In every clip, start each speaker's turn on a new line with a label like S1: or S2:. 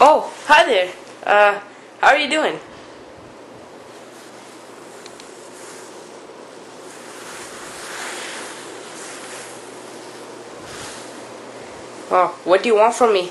S1: Oh, hi there. Uh, how are you doing? Oh, what do you want from me?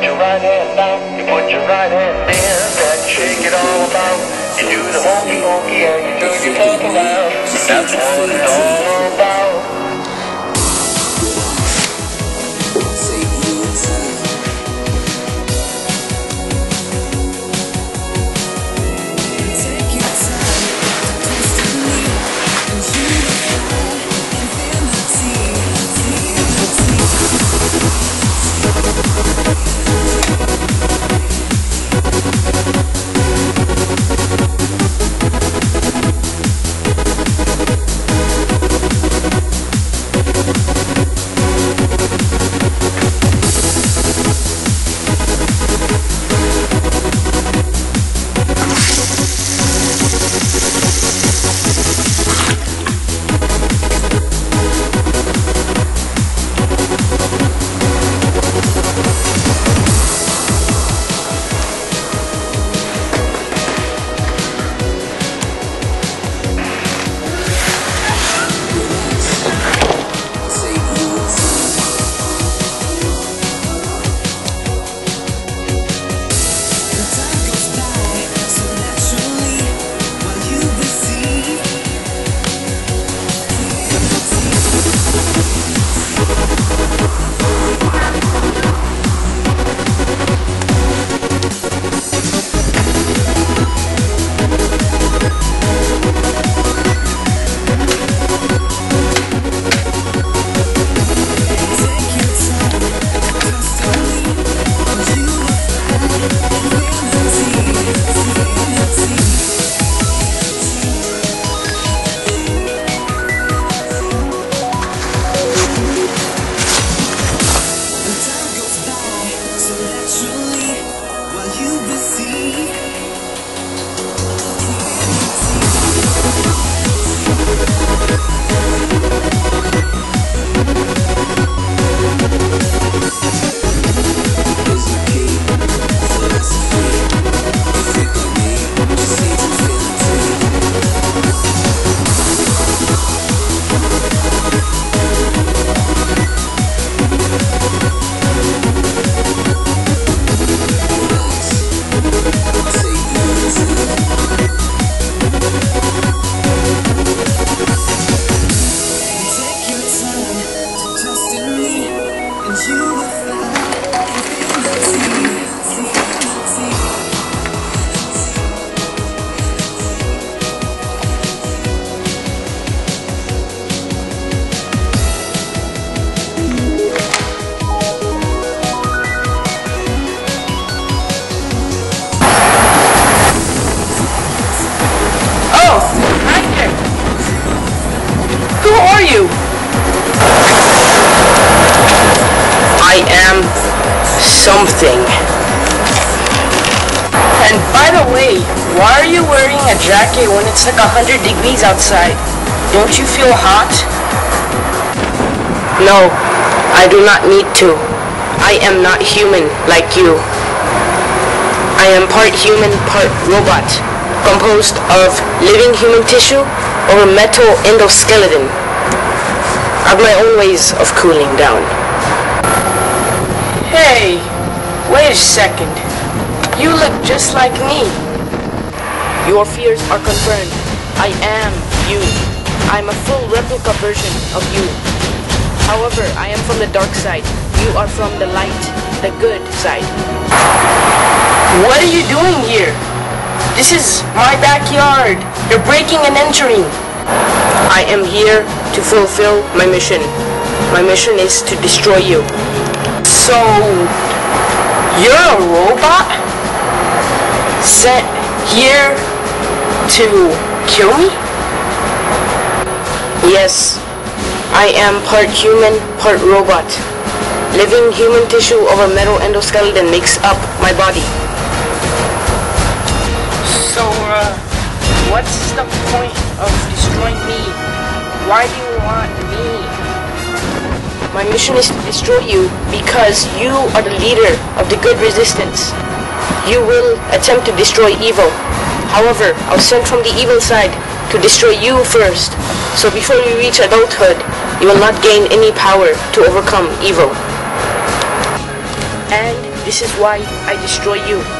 S2: Put your right hand out, you put your right hand in and shake it all about. You do the hokey pokey and you turn your tongue around. That's what it's all about.
S1: Something. And by the way, why are you wearing a jacket when it's like 100 degrees outside? Don't you feel hot? No, I do not need to. I am not human like you. I am part human, part robot, composed of living human tissue or a metal endoskeleton. I have my own ways of cooling down. Hey, wait a second. You look just like me. Your fears are confirmed. I am you. I'm a full replica version of you. However, I am from the dark side. You are from the light, the good side. What are you doing here? This is my backyard. You're breaking and entering. I am here to fulfill my mission. My mission is to destroy you. So, you're a robot? Sent here to kill me? Yes, I am part human, part robot. Living human tissue over metal endoskeleton makes up my body. So, uh, what's the point of destroying me? Why do you want me? My mission is to destroy you because you are the leader of the good resistance. You will attempt to destroy evil. However, I was sent from the evil side to destroy you first. So before you reach adulthood, you will not gain any power to overcome evil. And this is why I destroy you.